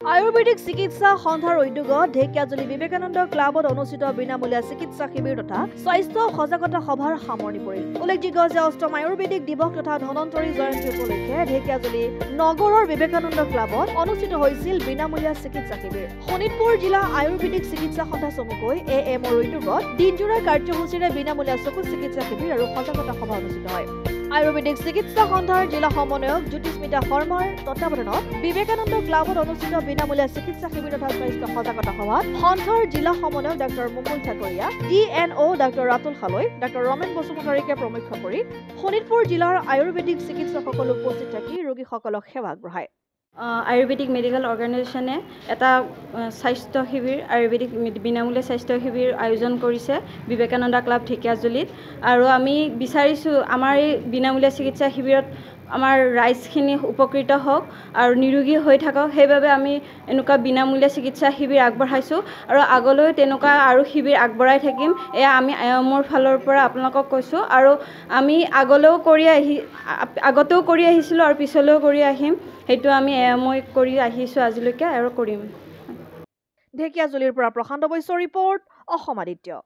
আয়ুৰ্বেদিক চিকিৎসা সন্থাৰ উদ্যোগত ঢেকীয়াজুলি বিবেকানন্দ ক্লাবত অনুষ্ঠিত বিনামূলীয়া চিকিৎসা শিবিৰ তথা স্বাস্থ্য সজাগতা সভাৰ সামৰণি পৰিল। উল্লেখযোগ্য যে অষ্টম আয়ুৰ্বেদিক দিৱস তথা ধনন্তৰী জয়ন্তী উপলক্ষে ঢেকীয়াজুলি নগৰৰ বিবেকানন্দ ক্লাবত অনুষ্ঠিত হৈছিল বিনামূলীয়া চিকিৎসা শিবিৰ। শোণিতপুৰ জিলা আয়ুৰ্বেদিক চিকিৎসা সন্থা চমুকৈ এ এমৰ উদ্যোগত দিনজোৰা কাৰ্যসূচীৰে বিনামূলীয়া চকু চিকিৎসা শিবিৰ আৰু সজাগতা সভা অনুষ্ঠিত হয়। আয়ুৰ্বেদিক চিকিৎসা সন্থাৰ জিলা সমন্বয়ক জ্যোতিস্মিতা শৰ্মাৰ তত্বাৱধানত বিবেকানন্দ ক্লাবত অনুষ্ঠিত বিনামূলীয়া চিকিৎসা শিবিৰ তথা স্বাস্থ্য সজাগতা সভাত সন্থাৰ জিলা সমন্বয়ক doctor Mukul Thakuria D N O' doctor Ratul খালৈ ডাক্তৰ ৰমেন বসুমতাৰীকে প্ৰমুখ্য কৰি শোণিতপুৰ জিলাৰ আয়ুৰ্বেদিক চিকিৎসকসকল উপস্থিত থাকি ৰোগীসকলক সেৱা আগবঢ়ায়। আয়ুৰ্বেদিক মেডিকেল অৰ্গেনাইজেশ্যনে এটা স্বাস্থ্য শিবিৰ আয়ুৰ্বেদিক বিনামূলীয়া স্বাস্থ্য শিবিৰ আয়োজন কৰিছে বিবেকানন্দ ক্লাব ঢেকীয়াজুলিত। আৰু আমি বিচাৰিছোঁ আমাৰ এই বিনামূলীয়া চিকিৎসা শিবিৰত আমাৰ ৰাইজখিনি উপকৃত হওক আৰু নিৰোগী হৈ থাকক। সেইবাবে আমি এনেকুৱা বিনামূলীয়া চিকিৎসা শিবিৰ আগবঢ়াইছোঁ আৰু আগলৈ তেনেকুৱা আৰু শিবিৰ আগবঢ়াই থাকিম এয়া আমি আয়মৰ ফালৰ পৰা আপোনালোকক কৈছোঁ। আৰু আমি আগলৈও কৰি আহি আগতেও কৰি আহিছিলোঁ আৰু পিছলৈও কৰি আহিম সেইটো আমি মই কৰি আহিছোঁ আজিলৈকে আৰু কৰিম। ঢেকীয়াজুলিৰ পৰা প্ৰশান্ত বৈশ্যৰ ৰিপৰ্ট অসম আদিত্য।